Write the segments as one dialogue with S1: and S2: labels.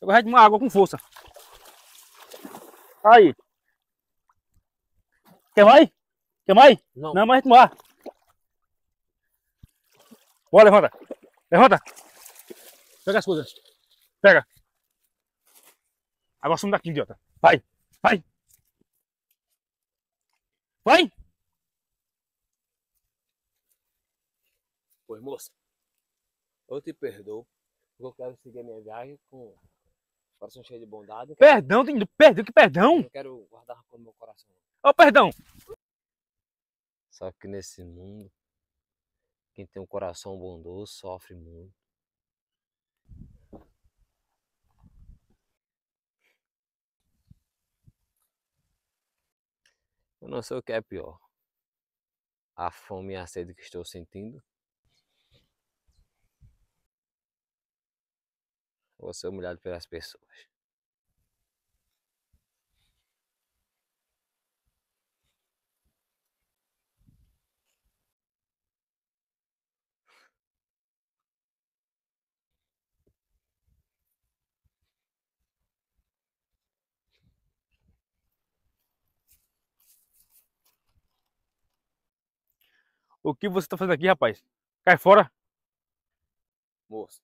S1: Eu de tomar água com força. Aí. Quer mais? Quer mais?
S2: Não.
S1: Não, mas tomar. Bora, levanta. Levanta. Pega as coisas. Pega. Agora some daqui, idiota. Vai. Vai. Vai.
S2: Pois, moça, eu te perdoo, eu quero seguir a minha viagem com coração cheio de bondade. Eu
S1: Perdão, tem- perdão, que perdão?
S2: não quero guardar rancor no meu coração.
S1: Ó, perdão.
S2: Só que nesse mundo, quem tem um coração bondoso sofre muito. Eu não sei o que é pior. A fome e a sede que estou sentindo. Ou ser humilhado pelas pessoas.
S1: O que você tá fazendo aqui, rapaz? Cai fora.
S2: Moço,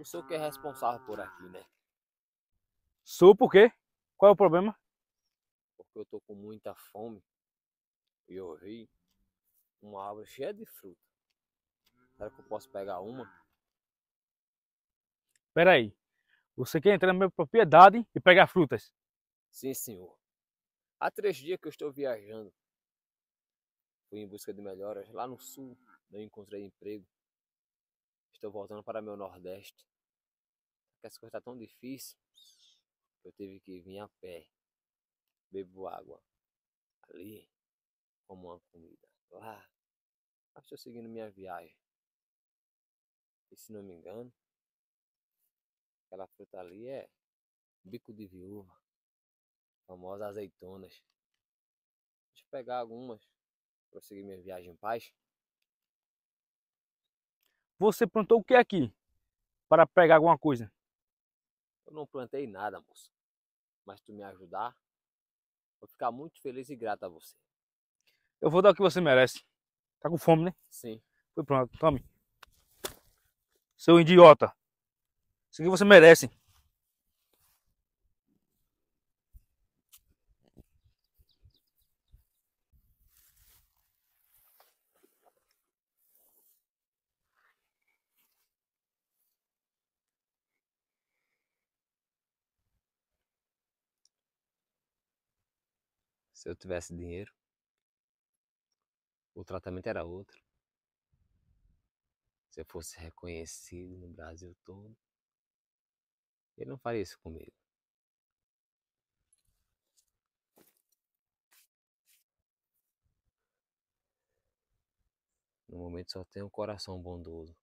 S2: o senhor que é responsável por aqui, né?
S1: Sou por quê? Qual é o problema?
S2: porque eu tô com muita fome e eu vi uma árvore cheia de fruta. Será que eu posso pegar uma?
S1: Pera aí. Você quer entrar na minha propriedade e pegar frutas?
S2: Sim, senhor. Há três dias que eu estou viajando. Fui em busca de melhoras. Lá no sul não encontrei emprego. Estou voltando para meu Nordeste. Porque as coisas estão tão difíceis que eu tive que vir a pé. Bebo água. Ali, como uma comida. Lá, mas estou seguindo minha viagem. E se não me engano, aquela fruta ali é bico de viúva. Famosas azeitonas. Deixa eu pegar algumas para seguir minha viagem em paz.
S1: Você plantou o que aqui? Para pegar alguma coisa?
S2: Eu não plantei nada, moço. Mas tu me ajudar, vou ficar muito feliz e grato a você.
S1: Eu vou dar o que você merece. Tá com fome, né?
S2: Sim.
S1: Foi pronto, tome. Seu idiota. Isso aqui você merece.
S2: Se eu tivesse dinheiro, o tratamento era outro. Se eu fosse reconhecido no Brasil todo, ele não faria isso comigo. No momento só tenho um coração bondoso.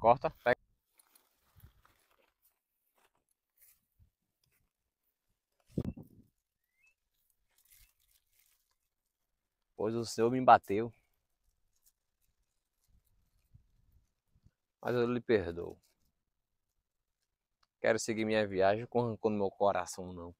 S2: Corta, pega. Pois o Senhor me bateu. Mas eu lhe perdoo. Quero seguir minha viagem com rancor no meu coração, não.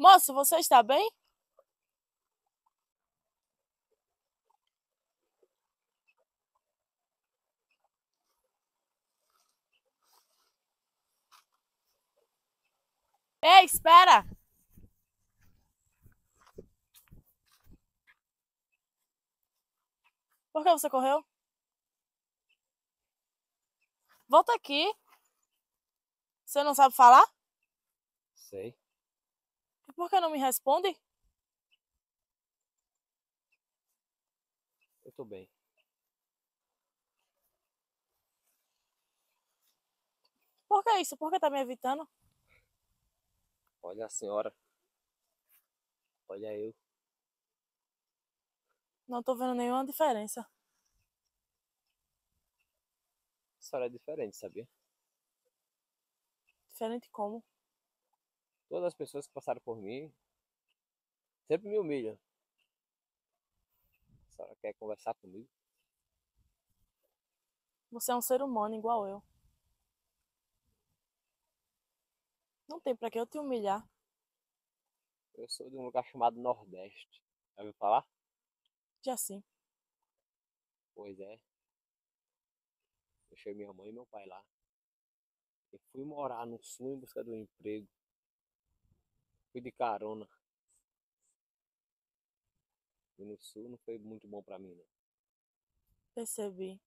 S3: Moço, você está bem? Ei, espera! Por que você correu? Volta aqui. Você não sabe falar?
S2: Sei.
S3: Por que não me responde?
S2: Eu tô bem.
S3: Por que isso? Por que tá me evitando?
S2: Olha a senhora. Olha eu.
S3: Não tô vendo nenhuma diferença.
S2: A senhora é diferente, sabia?
S3: Diferente como?
S2: Todas as pessoas que passaram por mim sempre me humilham. A senhora quer conversar comigo?
S3: Você é um ser humano igual eu. Não tem pra que eu te humilhar.
S2: Eu sou de um lugar chamado Nordeste. Já ouviu falar?
S3: Já sim.
S2: Pois é. Deixei minha mãe e meu pai lá. E fui morar no sul em busca de um emprego. Fui de carona. E no sul não foi muito bom pra mim, não.
S3: Percebi.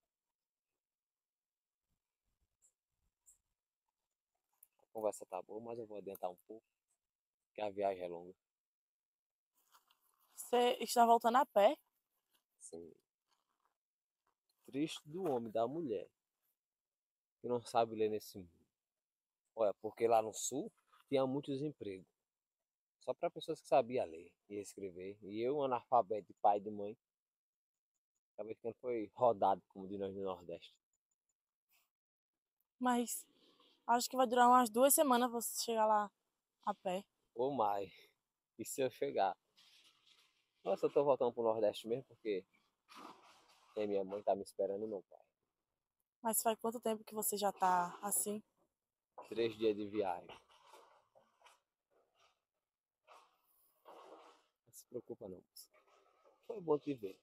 S2: A conversa tá boa, mas eu vou adiantar um pouco. Que a viagem é longa.
S3: Você está voltando a pé?
S2: Sim. Triste do homem, da mulher. Que não sabe ler nesse mundo. Olha, porque lá no sul tinha muitos empregos. Só para pessoas que sabiam ler e escrever. E eu, analfabeto de pai e de mãe, acabei ficando foi rodado, como de nós no Nordeste.
S3: Mas acho que vai durar umas duas semanas você chegar lá a pé.
S2: Ou mais. E se eu chegar? Nossa, eu tô voltando pro Nordeste mesmo, porque minha mãe tá me esperando e meu pai.
S3: Mas faz quanto tempo que você já tá assim?
S2: Três dias de viagem. Não se preocupa não. Foi bom te ver.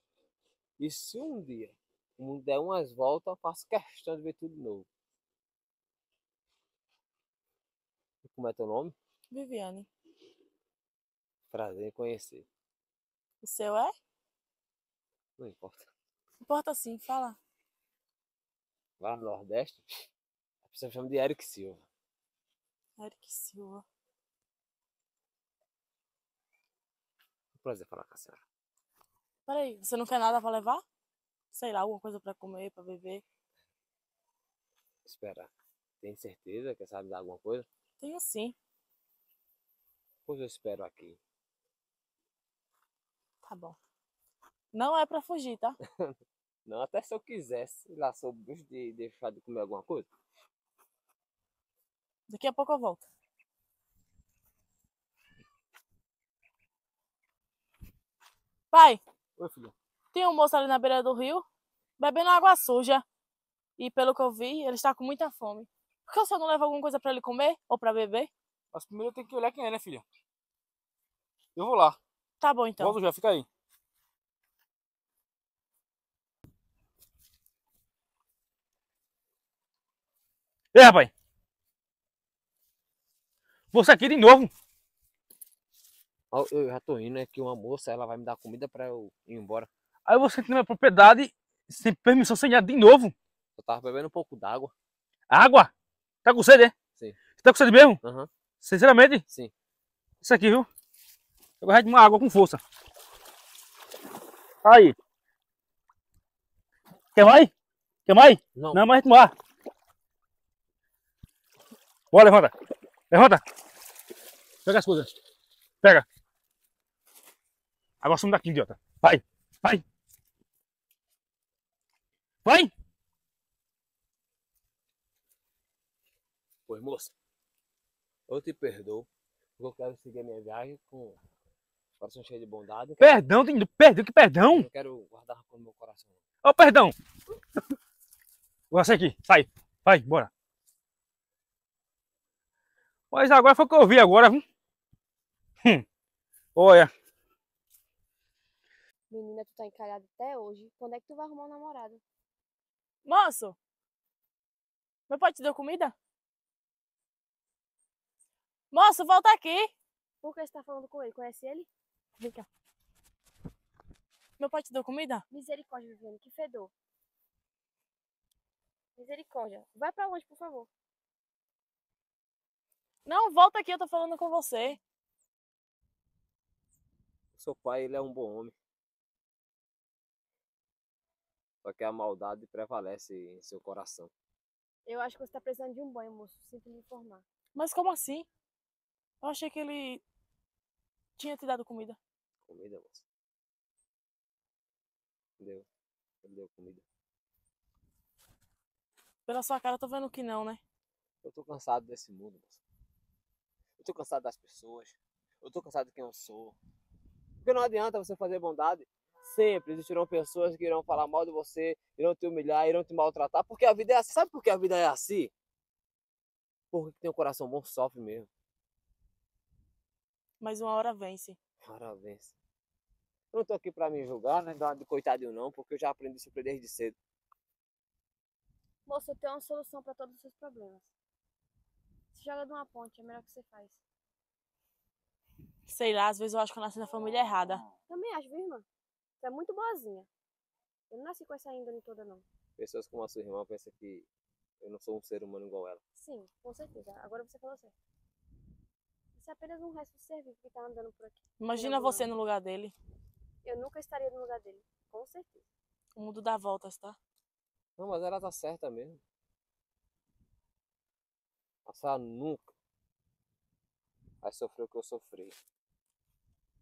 S2: E se um dia o mundo der umas voltas, eu faço questão de ver tudo de novo. E como é teu nome?
S3: Viviane,
S2: Prazer em conhecer.
S3: o seu é?
S2: Não importa.
S3: Importa sim, fala.
S2: Lá no Nordeste, a pessoa chama de Eric Silva.
S3: Eric Silva.
S2: Prazer falar com a senhora.
S3: Peraí, você não quer nada pra levar? Sei lá, alguma coisa pra comer, pra beber?
S2: Espera. Tem certeza que sabe dar alguma coisa?
S3: Tenho sim.
S2: Pois eu espero aqui.
S3: Tá bom. Não é pra fugir, tá?
S2: Não, até se eu quisesse lá sou bicho de deixar de comer alguma coisa.
S3: Daqui a pouco eu volto. Pai,
S2: Oi, filho.
S3: tem um moço ali na beira do rio, bebendo água suja. E pelo que eu vi, ele está com muita fome. Por que o senhor não leva alguma coisa pra ele comer ou pra beber?
S1: Mas primeiro eu tenho que olhar quem é, né, filha? Eu vou lá.
S3: Tá bom então.
S1: Volto já, fica aí. Ei, rapaz. Você aqui de novo?
S2: Eu já tô indo, é que uma moça ela vai me dar comida pra eu ir embora.
S1: Aí você entra na minha propriedade sem permissão, sem nada de novo.
S2: Eu tava bebendo um pouco d'água.
S1: Água? Tá com sede, é?
S2: Sim.
S1: Você tá com sede mesmo?
S2: Aham,
S1: Sinceramente?
S2: sim.
S1: Isso aqui, viu? Eu gosto de uma água com força. Aí. Quer mais? Quer mais?
S2: Não,
S1: Não, mas tomar. Bora, levanta. Levanta. Pega as coisas. Pega. Agora some daqui, idiota. Vai. Vai. Vai.
S2: pois moça. Eu te perdoo. Porque eu quero seguir a minha viagem com coração cheio de bondade.
S1: Perdão, tem- perdão, que perdão?
S2: Eu quero guardar rancor no meu coração. não.
S1: Ó, perdão. Sai aqui. Sai. Vai, bora. Mas agora foi o que eu vi agora, viu? Hum. Olha,
S4: Menina, tu tá encalhada até hoje. Quando é que tu vai arrumar um namorado?
S3: Moço, meu pai te deu comida? Moço, volta aqui.
S4: Por que você tá falando com ele? Conhece ele?
S3: Vem cá. Meu pai te deu comida?
S4: Misericórdia, Viviane, que fedor. Misericórdia. Vai pra longe, por favor.
S3: Não, volta aqui, eu tô falando com você.
S2: Seu pai, ele é um bom homem. Só que a maldade prevalece em seu coração.
S4: Eu acho que você tá precisando de um banho, moço. Sinto lhe informar.
S3: Mas como assim? Eu achei que ele tinha te dado comida.
S2: Comida, moça. Deu. Ele deu comida.
S3: Pela sua cara, eu tô vendo que não, né?
S2: Eu tô cansado desse mundo, moça. Eu tô cansado das pessoas. Eu tô cansado de quem eu sou. Porque não adianta você fazer bondade. Sempre existirão pessoas que irão falar mal de você, irão te humilhar, irão te maltratar. Porque a vida é assim. Sabe por que a vida é assim? Porque tem um coração bom sofre mesmo.
S3: Mas uma hora vence.
S2: Parabéns. Eu não tô aqui pra me julgar, né? Uma de coitadinho não, porque eu já aprendi a sofrer desde cedo.
S4: Moço, eu tenho uma solução pra todos os seus problemas. Se joga de uma ponte, é melhor que você faz.
S3: Sei lá, às vezes eu acho que eu nasci na família errada.
S4: Também acho, viu, irmã? Você é muito boazinha. Eu não nasci com essa índole toda, não.
S2: Pessoas como a sua irmã pensam que eu não sou um ser humano igual ela.
S4: Sim, com certeza. Agora você falou certo. Isso é apenas um resto de ser vivo que tá andando por aqui.
S3: Imagina
S4: Não,
S3: você
S4: não.
S3: no lugar dele.
S4: Eu nunca estaria no lugar dele. Com certeza.
S3: O mundo dá voltas, tá?
S2: Não, mas ela tá certa mesmo. A senhora nunca vai sofrer o que eu sofri.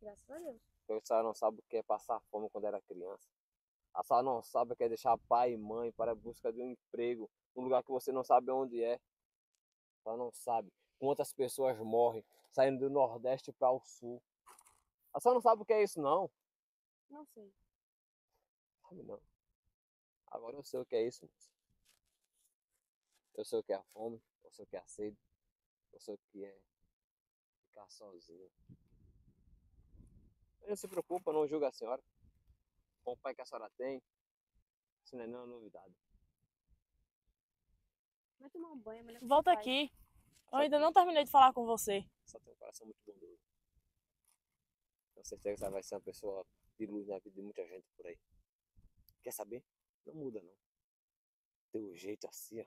S4: Graças a Deus.
S2: Porque a senhora não sabe o que é passar fome quando era criança. A senhora não sabe o que é deixar pai e mãe para a busca de um emprego num lugar que você não sabe onde é. A senhora não sabe quantas pessoas morrem saindo do Nordeste para o Sul. A senhora não sabe o que é isso, não?
S4: Não sei.
S2: Sabe não. Agora eu sei o que é isso, moça. Eu sei o que é a fome, eu sei o que é a sede, eu sei o que é ficar sozinho. Não se preocupa, não julga a senhora. Com o pai que a senhora tem, isso não é nenhuma novidade.
S4: Vai tomar um banho,
S3: Volta aqui. Eu ainda não terminei de falar com você.
S2: Só tem um coração muito bondoso. Tenho certeza que você vai ser uma pessoa de luz na vida de muita gente por aí. Quer saber? Não muda não. Teu jeito assim, ó.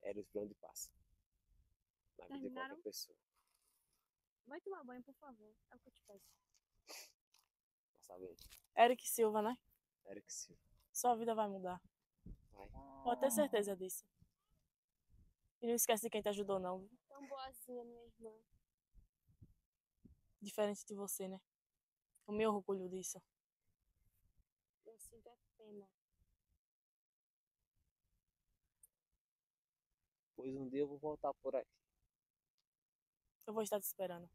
S2: É luz pra onde passa. Na vida de qualquer pessoa.
S4: Vai tomar banho, por favor. É o que eu te peço.
S2: Sabendo?
S3: Eric Silva, né?
S2: Eric Silva.
S3: Sua vida vai mudar.
S2: Vai.
S3: Pode ter certeza disso. E não esquece de quem te ajudou, não.
S4: Tão boazinha, minha irmã.
S3: Diferente de você, né? O meu orgulho disso.
S4: Eu sinto é pena.
S2: Pois um dia eu vou voltar por aqui.
S3: Eu vou estar te esperando.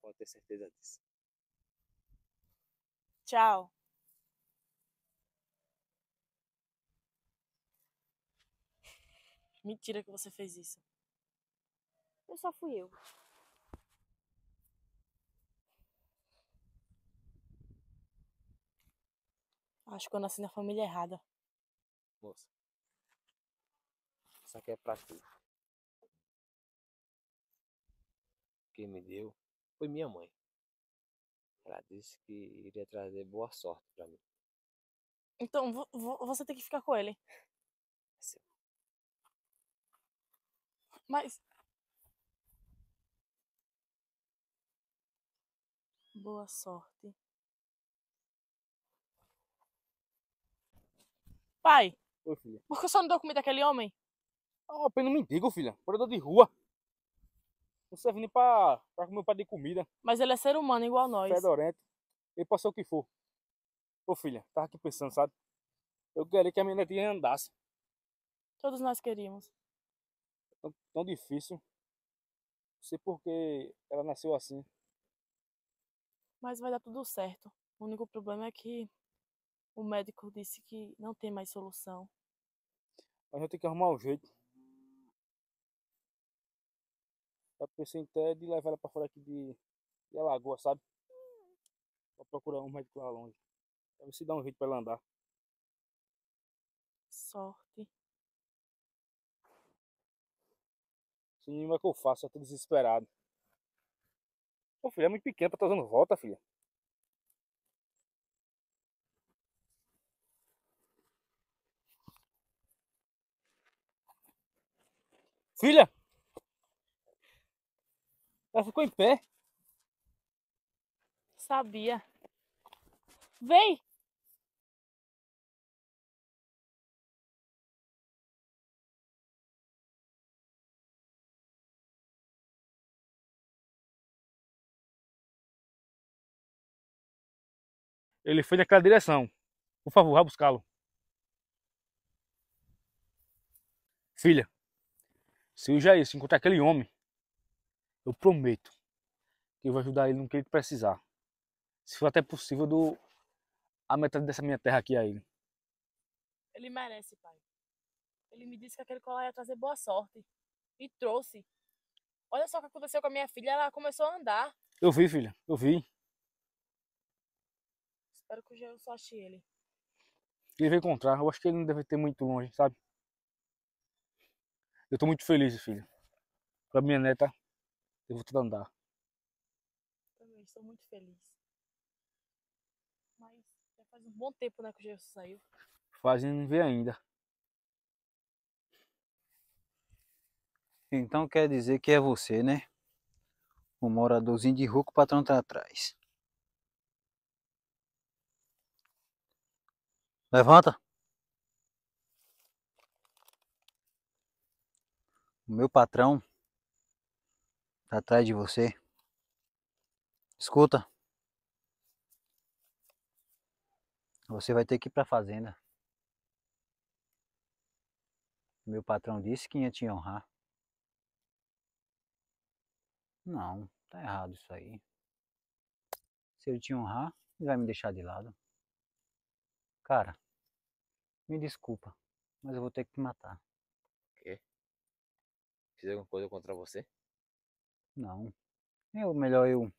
S2: Pode ter certeza disso.
S3: Tchau. Mentira que você fez isso.
S4: Eu só fui eu.
S3: Acho que eu nasci na família errada.
S2: Moça. Isso aqui é pra tu. Quem me deu foi minha mãe. Ela disse que iria trazer boa sorte pra mim.
S3: Então, vo- vo- você tem que ficar com ele.
S2: É seu.
S3: Mas. Boa sorte. Pai,
S1: Oi, filha.
S3: por que o senhor não deu comida àquele homem?
S1: Ah, apenas um mendigo, filha. Morador de rua. Não serve nem pra, pra comer um prato de comida.
S3: Mas ele é ser humano igual nós.
S1: Fedorento. Ele passou o que for. Ô, filha, tava aqui pensando, sabe? Eu queria que a minha netinha andasse.
S3: Todos nós queríamos.
S1: Tão, tão difícil. Não sei por que ela nasceu assim.
S3: Mas vai dar tudo certo. O único problema é que o médico disse que não tem mais solução.
S1: Mas eu tenho que arrumar um jeito. Já pensei até de levar ela pra fora aqui de, de Alagoa, sabe? Pra procurar um médico lá longe. Pra ver se dá um jeito pra ela andar.
S3: Sorte.
S1: Sim, mas o que eu faço? Eu tô desesperado. Ô filha, é muito pequena pra estar dando volta, filha. Filha! Ela ficou em pé.
S3: Sabia. Vem!
S1: Ele foi naquela direção. Por favor, vá buscá-lo. Filha, se o Jair se encontrar aquele homem, eu prometo que eu vou ajudar ele no que ele precisar. Se for até possível, eu dou a metade dessa minha terra aqui a ele.
S3: Ele merece, pai. Ele me disse que aquele colar ia trazer boa sorte. E trouxe. Olha só o que aconteceu com a minha filha. Ela começou a andar.
S1: Eu vi, filha, eu vi.
S3: Espero que o Jesus ache ele.
S1: Ele vai encontrar. Eu acho que ele não deve ter muito longe, sabe? Eu tô muito feliz, filha. Pra minha neta, eu vou tudo andar.
S3: Também estou muito feliz. Mas já faz um bom tempo, né, que o Jesus saiu.
S1: Fazendo não ver ainda.
S5: Então quer dizer que é você, né? O moradorzinho de rua que o patrão tá atrás. Levanta. O meu patrão tá atrás de você. Escuta. Você vai ter que ir pra fazenda. Meu patrão disse que ia te honrar. Não, tá errado isso aí. Se ele te honrar, ele vai me deixar de lado. Cara, me desculpa, mas eu vou ter que te matar.
S2: Fiz alguma coisa contra você?
S5: Não. É melhor eu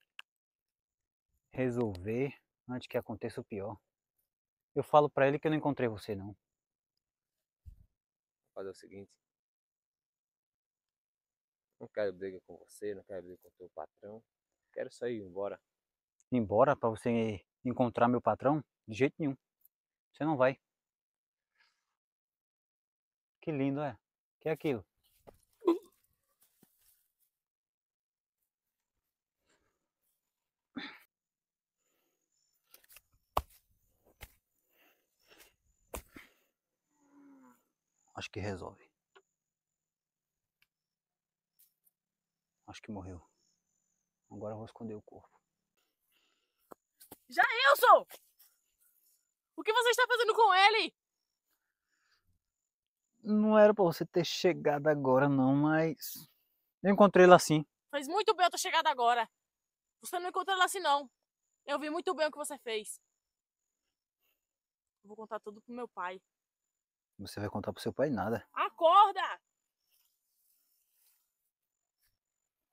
S5: resolver antes que aconteça o pior. Eu falo pra ele que eu não encontrei você não.
S2: Vou fazer o seguinte. Não quero briga com você, não quero briga com o teu patrão. Quero só ir embora.
S5: Embora pra você encontrar meu patrão? De jeito nenhum. Você não vai. Que lindo é. Que é aquilo? Acho que resolve. Acho que morreu. Agora eu vou esconder o corpo.
S3: Jailson! O que você está fazendo com ele?
S5: Não era pra você ter chegado agora não, mas eu encontrei ele assim.
S3: Fez muito bem eu ter chegado agora. Você não encontrou ele assim, não. Eu vi muito bem o que você fez. Eu vou contar tudo pro meu pai.
S5: Você vai contar pro seu pai nada.
S3: Acorda!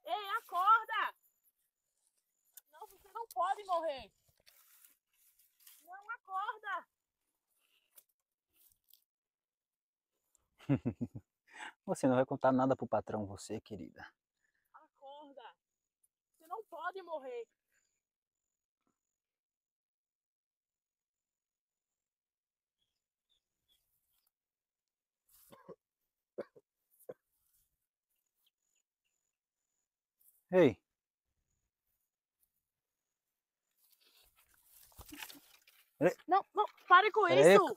S3: Ei, acorda! Não, você não pode morrer. Não, acorda!
S5: Você não vai contar nada pro patrão, você, querida.
S3: Acorda! Você não pode morrer.
S5: Ei,
S3: Não, não, pare com isso!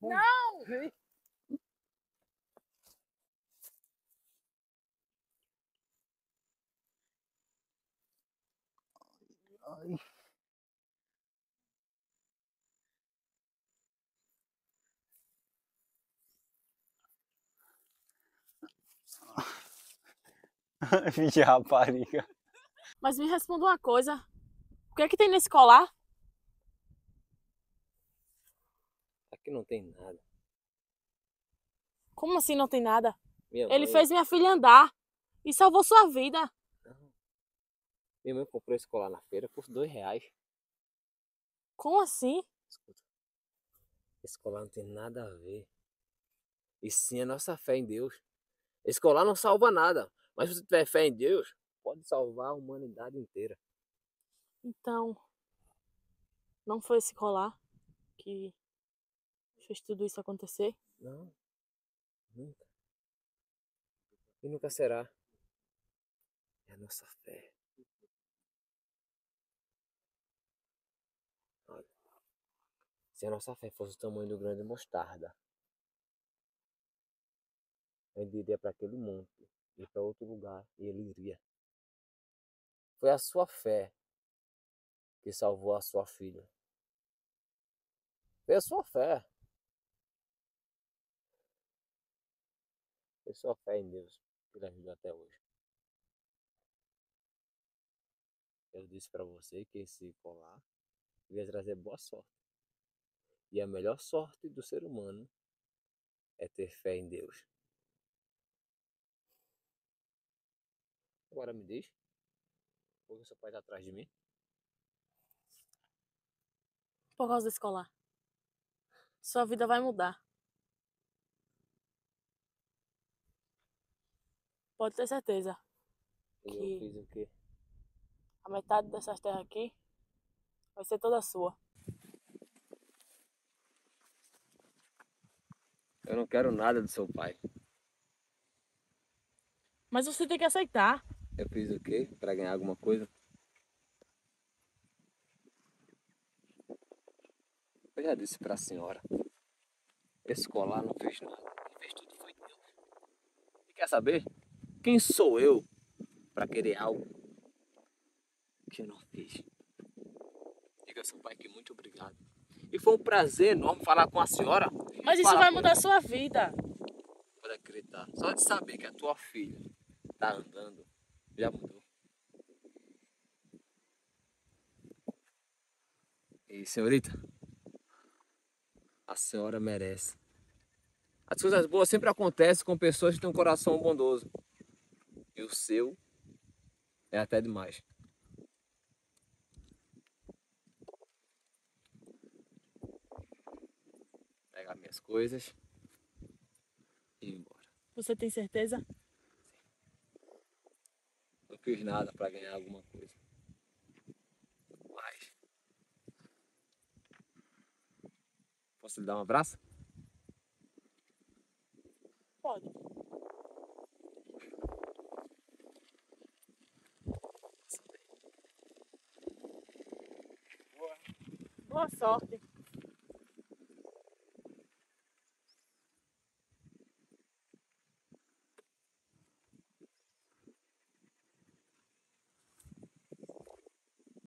S3: Não!
S5: ai. De rapariga.
S3: Mas me responda uma coisa. O que é que tem nesse colar?
S2: Aqui não tem nada.
S3: Como assim não tem nada?
S2: Minha
S3: Ele
S2: mãe,
S3: fez minha filha andar e salvou sua vida.
S2: Minha mãe comprou esse colar na feira por dois reais.
S3: Como assim?
S2: Escuta. Esse colar não tem nada a ver. E sim a nossa fé em Deus. Esse colar não salva nada. Mas se você tiver fé em Deus, pode salvar a humanidade inteira.
S3: Então, não foi esse colar que fez tudo isso acontecer?
S2: Não. Nunca. E nunca será. É a nossa fé. Olha, se a nossa fé fosse o tamanho do grande mostarda, a gente iria para aquele monte, ir para outro lugar e ele iria. Foi a sua fé que salvou a sua filha. Foi a sua fé. Foi sua fé em Deus que lhe ajudou até hoje. Eu disse para você que esse colar ia trazer boa sorte. E a melhor sorte do ser humano é ter fé em Deus. Agora me diz, por que seu pai está atrás de mim?
S3: Por causa desse colar. Sua vida vai mudar. Pode ter certeza.
S2: Eu
S3: Que-
S2: fiz o quê?
S3: A metade dessas terras aqui vai ser toda sua.
S2: Eu não quero nada do seu pai.
S3: Mas você tem que aceitar.
S2: Eu fiz o quê para ganhar alguma coisa? Eu já disse para a senhora. Esse colar não fez nada. Quem fez tudo foi Deus. E quer saber? Quem sou eu para querer algo que eu não fiz? Diga ao seu pai que muito obrigado. E foi um prazer enorme falar com a senhora.
S3: Mas isso vai mudar a sua vida.
S2: Pode acreditar. Só de saber que a tua filha tá andando, já mudou. E senhorita, a senhora merece. As coisas boas sempre acontecem com pessoas que têm um coração bondoso. E o seu é até demais. Pegar minhas coisas e ir embora.
S3: Você tem certeza?
S2: Fiz nada para ganhar alguma coisa. Mas. Posso lhe dar um abraço?